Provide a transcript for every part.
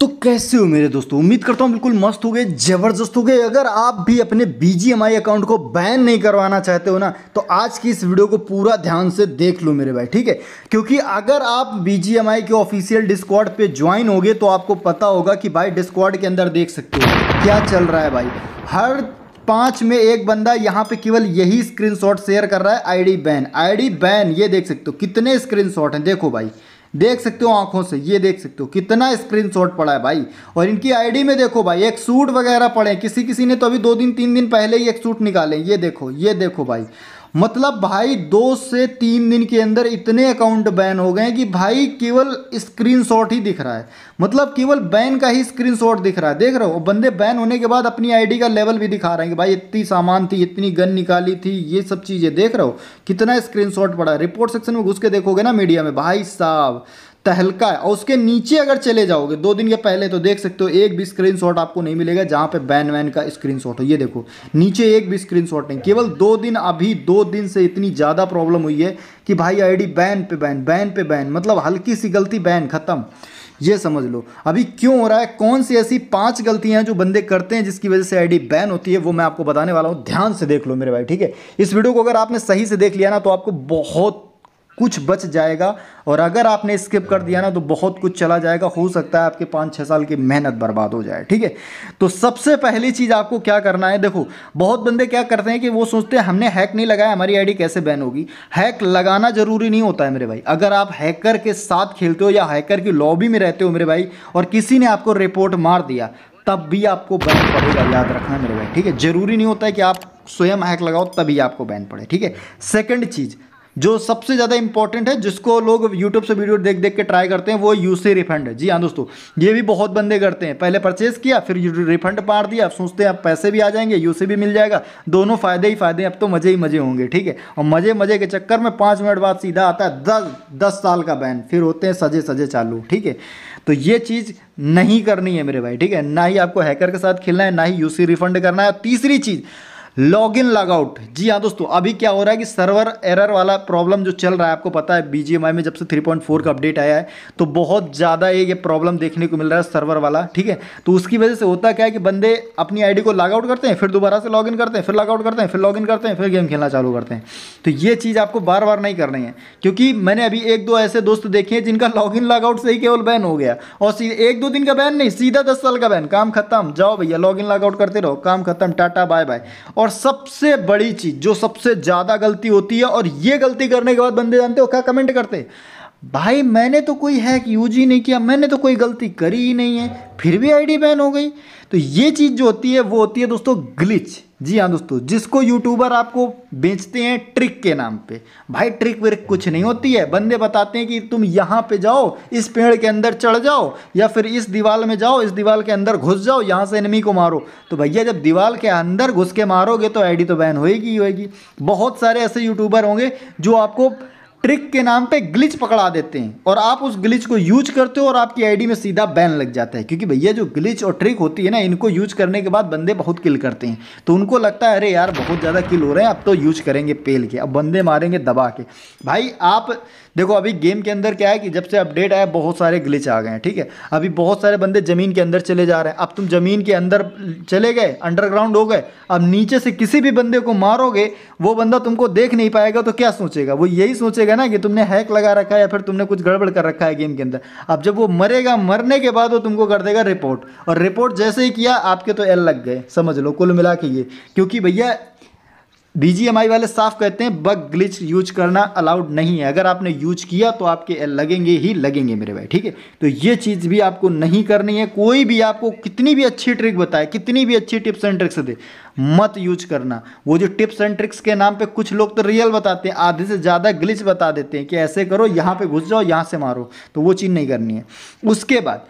तो कैसे हो मेरे दोस्तों? उम्मीद करता हूँ बिल्कुल मस्त हो गए, ज़बरदस्त हो गए। अगर आप भी अपने बीजीएमआई अकाउंट को बैन नहीं करवाना चाहते हो ना तो आज की इस वीडियो को पूरा ध्यान से देख लो मेरे भाई, ठीक है? क्योंकि अगर आप बीजीएमआई के ऑफिशियल डिस्कॉर्ड पे ज्वाइन होगे तो आपको पता होगा कि भाई डिस्कॉर्ड के अंदर देख सकते हो क्या चल रहा है भाई। हर पाँच में एक बंदा यहाँ पे केवल यही स्क्रीनशॉट शेयर कर रहा है आईडी बैन आईडी बैन ये देख सकते हो। कितने स्क्रीनशॉट हैं? देखो भाई देख सकते हो आँखों से, ये देख सकते हो। कितना स्क्रीनशॉट पड़ा है भाई। और इनकी आईडी में देखो भाई, एक सूट वगैरह पड़े किसी किसी ने तो अभी दो दिन, तीन दिन पहले ही एक सूट निकाले ये देखो ये देखो भाई। मतलब भाई दो से तीन दिन के अंदर इतने अकाउंट बैन हो गए कि भाई केवल स्क्रीनशॉट ही दिख रहा है। मतलब केवल बैन का ही स्क्रीनशॉट दिख रहा है। देख रहे हो, बंदे बैन होने के बाद अपनी आईडी का लेवल भी दिखा रहे हैं कि भाई इतनी सामान थी, इतनी गन निकाली थी, ये सब चीज़ें। देख रहे हो, कितना स्क्रीनशॉट पड़ा है। रिपोर्ट सेक्शन में घुस के देखोगे ना मीडिया में, भाई साहब तहलका है और उसके नीचे अगर चले जाओगे, दो दिन के पहले तो देख सकते हो, एक भी स्क्रीनशॉट आपको नहीं मिलेगा जहाँ पे बैन वैन का स्क्रीनशॉट हो। ये देखो, नीचे एक भी स्क्रीनशॉट नहीं, केवल दो दिन, अभी दो दिन से इतनी ज़्यादा प्रॉब्लम हुई है कि भाई आईडी बैन पे बैन बैन पे बैन मतलब हल्की सी गलती बैन खत्म। ये समझ लो। अभी क्यों हो रहा है? कौन सी ऐसी पाँच गलतियाँ जो बंदे करते हैं जिसकी वजह से आईडी बैन होती है, वो मैं आपको बताने वाला हूँ। ध्यान से देख लो मेरे भाई, ठीक है? इस वीडियो को अगर आपने सही से देख लिया ना तो आपको बहुत कुछ बच जाएगा। और अगर आपने स्किप कर दिया ना तो बहुत कुछ चला जाएगा। हो सकता है आपके पाँच छः साल की मेहनत बर्बाद हो जाए, ठीक है? तो सबसे पहली चीज़ आपको क्या करना है? देखो, बहुत बंदे क्या करते हैं कि वो सोचते हैं, हमने हैक नहीं लगाया, हमारी आईडी कैसे बैन होगी? हैक लगाना ज़रूरी नहीं होता है मेरे भाई। अगर आप हैकर के साथ खेलते हो या हैकर की लॉबी में रहते हो मेरे भाई, और किसी ने आपको रिपोर्ट मार दिया, तब भी आपको बैन पड़ेगा, याद रखना मेरे भाई, ठीक है? ज़रूरी नहीं होता है कि आप स्वयं हैक लगाओ, तभी आपको बैन पड़े, ठीक है? सेकंड चीज़ जो सबसे ज़्यादा इंपॉर्टेंट है, जिसको लोग यूट्यूब से वीडियो देख देख के ट्राई करते हैं, वो यूसी रिफंड जी हाँ दोस्तों, ये भी बहुत बंदे करते हैं। पहले परचेज किया, फिर रिफंड मार दिया सोचते हैं अब पैसे भी आ जाएँगे यूसी भी मिल जाएगा। दोनों फ़ायदे ही फ़ायदे अब तो मज़े ही मज़े होंगे, ठीक है? और मज़े मज़े के चक्कर में पाँच मिनट बाद सीधा आता है, दस दस साल का बैन फिर होते हैं सजे सजे चालू, ठीक है? तो ये चीज़ नहीं करनी है मेरे भाई, ठीक है? ना ही आपको हैकर के साथ खेलना है, ना ही यूसी रिफंड करना है। तीसरी चीज़ लॉग इन लॉग आउट जी हाँ दोस्तों, अभी क्या हो रहा है कि सर्वर एरर वाला प्रॉब्लम जो चल रहा है, आपको पता है बीजीएमआई में जब से 3.4 का अपडेट आया है तो बहुत ज़्यादा ये प्रॉब्लम देखने को मिल रहा है सर्वर वाला, ठीक है? तो उसकी वजह से होता क्या है कि बंदे अपनी आईडी को लॉग आउट करते हैं, फिर दोबारा से लॉग इन करते हैं, फिर लॉग आउट करते हैं, फिर लॉग इन करते हैं, फिर गेम खेलना चालू करते हैं। तो ये चीज़ आपको बार बार नहीं करनी है, क्योंकि मैंने अभी एक दो ऐसे दोस्त देखे हैं जिनका लॉग इन लॉग आउट से ही केवल बैन हो गया, और एक दो दिन का बैन नहीं, सीधा दस साल का बैन काम खत्म। जाओ भैया लॉग इन लॉग आउट करते रहो। काम खत्म। टाटा बाय बाय और सबसे बड़ी चीज़, जो सबसे ज़्यादा गलती होती है, और ये गलती करने के बाद बंदे जानते हो क्या कमेंट करते भाई, मैंने तो कोई हैक यूज़ ही नहीं किया, मैंने तो कोई गलती करी ही नहीं है। फिर भी आईडी बैन हो गई। तो ये चीज़ जो होती है, वो होती है दोस्तों ग्लिच जी हाँ दोस्तों, जिसको यूट्यूबर आपको बेचते हैं ट्रिक के नाम पे। भाई ट्रिक व्रिक कुछ नहीं होती है। बंदे बताते हैं कि तुम यहाँ पे जाओ, इस पेड़ के अंदर चढ़ जाओ, या फिर इस दीवार में जाओ, इस दीवार के अंदर घुस जाओ, यहाँ से एनिमी को मारो। तो भैया, जब दीवार के अंदर घुस के मारोगे तो आईडी तो बैन होएगी ही होएगी। बहुत सारे ऐसे यूट्यूबर होंगे जो आपको ट्रिक के नाम पे ग्लिच पकड़ा देते हैं और आप उस ग्लिच को यूज़ करते हो और आपकी आईडी में सीधा बैन लग जाता है। क्योंकि भैया जो ग्लिच और ट्रिक होती है ना, इनको यूज़ करने के बाद बंदे बहुत किल करते हैं। तो उनको लगता है, अरे यार, बहुत ज़्यादा किल हो रहे हैं, अब तो यूज़ करेंगे पेल के, अब बंदे मारेंगे दबा के। भाई, आप देखो, अभी गेम के अंदर क्या है कि जब से अपडेट आया, बहुत सारे ग्लिच आ गए हैं, ठीक है? अभी बहुत सारे बंदे ज़मीन के अंदर चले जा रहे हैं। अब तुम ज़मीन के अंदर चले गए, अंडरग्राउंड हो गए, अब नीचे से किसी भी बंदे को मारोगे, वो बंदा तुमको देख नहीं पाएगा तो क्या सोचेगा? वो यही सोचेगा ना कि तुमने हैक लगा रखा है या फिर तुमने कुछ गड़बड़ कर रखा है गेम के अंदर। अब जब वो मरेगा, मरने के बाद वो तुमको कर देगा रिपोर्ट और रिपोर्ट जैसे ही किया, आपके तो एल लग गए। समझ लो, कुल मिला के ये। क्योंकि भैया बीजीएमआई वाले साफ़ कहते हैं, बग ग्लिच यूज़ करना अलाउड नहीं है। अगर आपने यूज़ किया तो आपके एल लगेंगे ही लगेंगे मेरे भाई, ठीक है? तो ये चीज़ भी आपको नहीं करनी है। कोई भी आपको कितनी भी अच्छी ट्रिक बताए, कितनी भी अच्छी टिप्स एंड ट्रिक्स दे, मत यूज़ करना। वो जो टिप्स एंड ट्रिक्स के नाम पे कुछ लोग तो रियल बताते हैं, आधे से ज़्यादा ग्लिच बता देते हैं कि ऐसे करो, यहाँ पे घुस जाओ, यहाँ से मारो। तो वो चीज़ नहीं करनी है। उसके बाद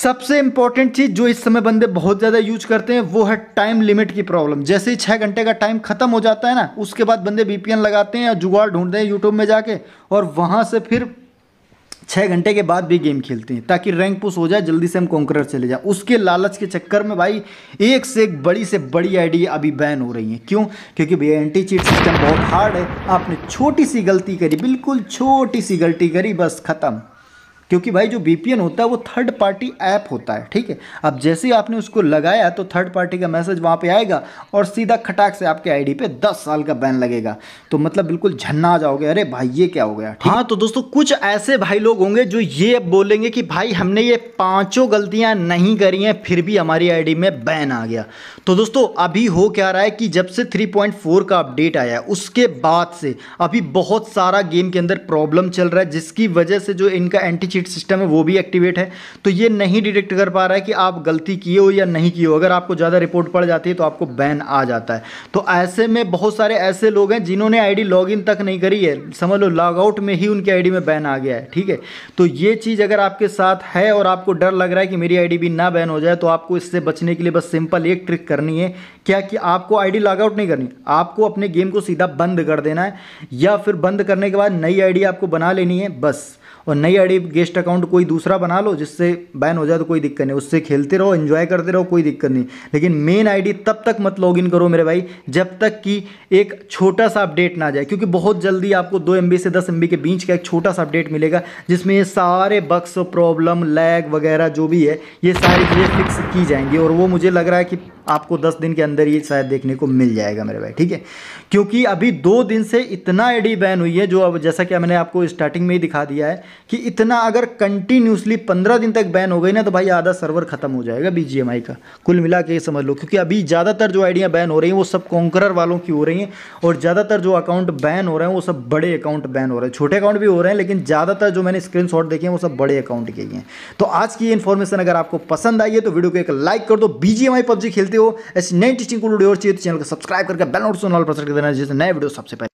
सबसे इंपॉर्टेंट चीज़ जो इस समय बंदे बहुत ज़्यादा यूज़ करते हैं, वो है टाइम लिमिट की प्रॉब्लम जैसे ही छः घंटे का टाइम खत्म हो जाता है ना, उसके बाद बंदे वीपीएन लगाते हैं या जुगाड़ ढूंढते हैं यूट्यूब में जाके, और वहाँ से फिर छः घंटे के बाद भी गेम खेलते हैं, ताकि रैंक पुश हो जाए, जल्दी से हम कॉन्करर चले जाए। उसके लालच के चक्कर में भाई, एक से एक बड़ी से बड़ी आईडी अभी बैन हो रही है। क्यों? क्योंकि भैया एंटी चीट सिस्टम बहुत हार्ड है। आपने छोटी सी गलती करी, बिल्कुल छोटी सी गलती करी, बस ख़त्म। क्योंकि भाई जो बीपीएन होता है, वो थर्ड पार्टी ऐप होता है, ठीक है? अब जैसे ही आपने उसको लगाया तो थर्ड पार्टी का मैसेज वहाँ पे आएगा और सीधा खटाक से आपके आईडी पे 10 साल का बैन लगेगा। तो मतलब बिल्कुल झन्ना आ जाओगे, अरे भाई, ये क्या हो गया हाँ? तो दोस्तों, कुछ ऐसे भाई लोग होंगे जो ये बोलेंगे कि भाई, हमने ये पाँचों गलतियाँ नहीं करी हैं, फिर भी हमारी आईडी में बैन आ गया। तो दोस्तों, अभी हो क्या रहा है कि जब से 3.4 का अपडेट आया है, उसके बाद से अभी बहुत सारा गेम के अंदर प्रॉब्लम चल रहा है, जिसकी वजह से जो इनका एंटी चीट सिस्टम है, वो भी एक्टिवेट है। तो ये नहीं डिटेक्ट कर पा रहा है कि आप गलती किए हो या नहीं किए हो। अगर आपको ज़्यादा रिपोर्ट पड़ जाती है तो आपको बैन आ जाता है। तो ऐसे में बहुत सारे ऐसे लोग हैं जिन्होंने आईडी लॉगिन तक नहीं करी है। समझ लो लॉग आउट में ही उनकी आईडी में बैन आ गया है, ठीक है? तो ये चीज़ अगर आपके साथ है और आपको डर लग रहा है कि मेरी आईडी भी ना बैन हो जाए तो आपको इससे बचने के लिए बस सिंपल एक ट्रिक करनी है। क्या कि आपको आईडी लॉग आउट नहीं करनी? आपको अपने गेम को सीधा बंद कर देना है, या फिर बंद करने के बाद नई आईडी आपको बना लेनी है, बस। और नई आईडी गेस्ट अकाउंट कोई दूसरा बना लो, जिससे बैन हो जाए तो कोई दिक्कत नहीं। उससे खेलते रहो एंजॉय करते रहो, कोई दिक्कत नहीं। लेकिन मेन आईडी तब तक मत लॉगिन करो मेरे भाई, जब तक कि एक छोटा सा अपडेट ना जाए। क्योंकि बहुत जल्दी आपको दो एमबी से दस एमबी के बीच का एक छोटा सा अपडेट मिलेगा, जिसमें ये सारे बक्स प्रॉब्लम लैग वगैरह जो भी है, ये सारी चीज़ें फिक्स की जाएँगी। और वो मुझे लग रहा है कि आपको दस दिन के अंदर ये शायद देखने को मिल जाएगा मेरे भाई, ठीक है? क्योंकि अभी दो दिन से इतना आईडी बैन हुई है, जो अब जैसा कि मैंने आपको स्टार्टिंग में ही दिखा दिया है, कि इतना अगर कंटिन्यूसली पंद्रह दिन तक बैन हो गई ना तो भाई आधा सर्वर खत्म हो जाएगा बी का। कुल मिला के समझ लो, क्योंकि अभी ज़्यादातर जो आइडियाँ बैन हो रही हैं, वो सब कॉन्करर वालों की हो रही हैं, और ज़्यादातर जो अकाउंट बैन हो रहे हैं, वो सब बड़े अकाउंट बैन हो रहे हैं। छोटे अकाउंट भी हो रहे हैं, लेकिन ज़्यादातर जो मैंने स्क्रीन देखे हैं, वो सब बड़े अकाउंट के ही हैं। तो आज की इन्फॉर्मेशन अगर आपको पसंद आई है तो वीडियो को एक लाइक कर दो बीजीएमआई पबजी खेलते हो। ऐसी नई टीचिंग को वीडियो और चाहिए तो चैनल को सब्सक्राइब करके बेल नोटिफिकेशन ऑल पर कर देना, जिससे नए वीडियो सबसे पहले